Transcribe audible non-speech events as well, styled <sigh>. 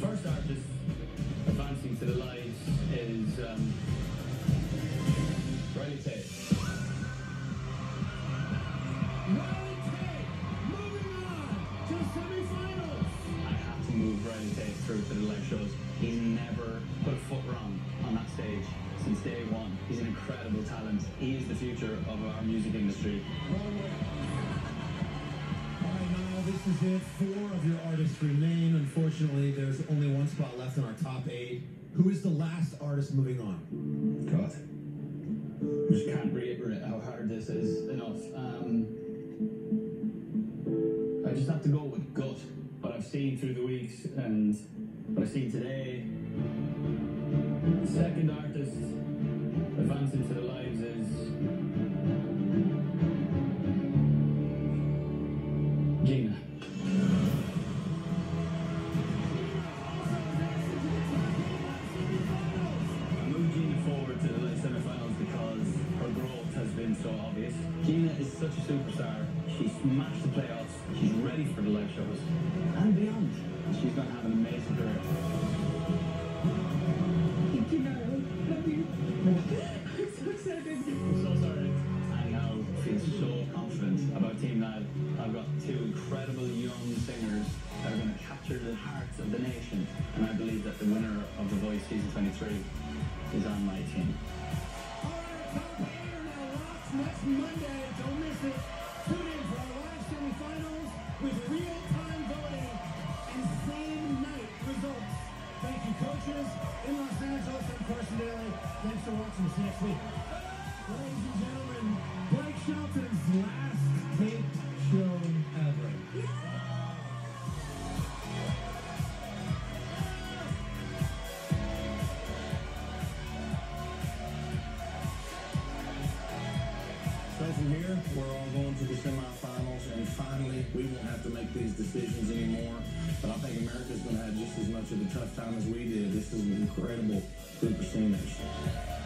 first artist advancing to the lights is um, Ryley Tate. Ryley Tate, moving on to semifinals. I have to move Ryley Tate through to the live shows. He's never put a foot wrong on that stage since day one. He's an incredible talent. He is the future of our music industry. This is it. Four of your artists remain. Unfortunately, there's only one spot left in our top eight. Who is the last artist moving on? God. I just can't reiterate how hard this is enough. Um, I just have to go with gut. What I've seen through the weeks and what I've seen today. Second artist Gina is such a superstar. She smashed the playoffs. She's ready for the live shows and beyond. And She's going to have an amazing career. Thank you. Love you. I'm <laughs> so excited. I'm so sorry. I now feel so confident about Team Niall. I've got two incredible young singers that are going to capture the hearts of the nation, and I believe that the winner of The Voice Season 23 is on my team. All right, top eight now locked next Monday. Thank coaches in Los Angeles and Carson Daly. Thanks for watching. See you next week. Ladies and gentlemen, Blake Shelton's last So from here, we're all going to the semifinals, and finally, we won't have to make these decisions anymore. But I think America's going to have just as much of a tough time as we did. This is an incredible group of singers.